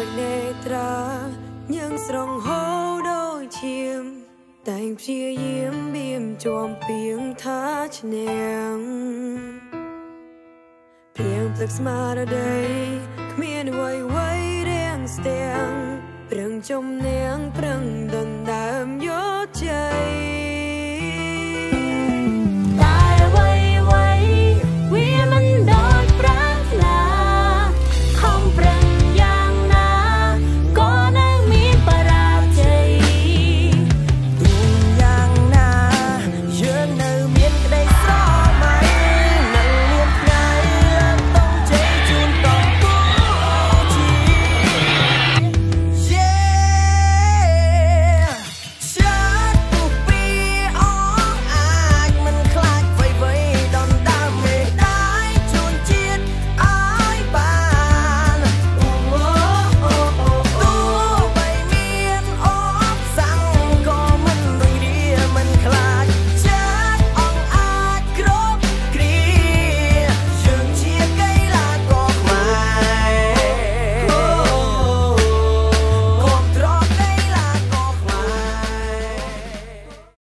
មិននេត្រាយើងស្រងហូរដូចឈាម តែងព្យាយាមបៀមជាប់ពីងថាឈ្នះភៀងទឹកស្មារតីគ្មានអ្វីអ្វីរាំងស្ទះប្រឹងចំ